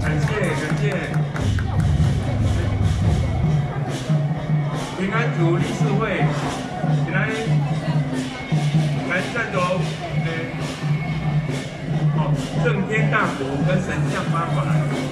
感谢感谢平安组理事会起来来站头 ok 好正天大佛跟神像翻过来